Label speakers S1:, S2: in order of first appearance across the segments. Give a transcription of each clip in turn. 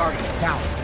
S1: Guardian down.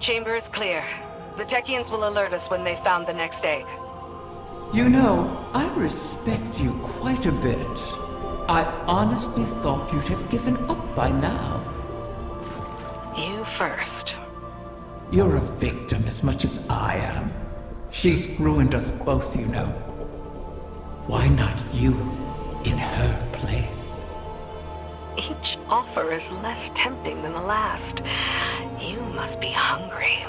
S1: Chamber is clear. The Techeuns will alert us when they found the next egg.
S2: You know, I respect you quite a bit. I honestly thought you'd have given up by now.
S1: You first.
S2: You're a victim as much as I am. She's ruined us both, you know. Why not you in her place?
S1: Each offer is less tempting than the last. You must be hungry.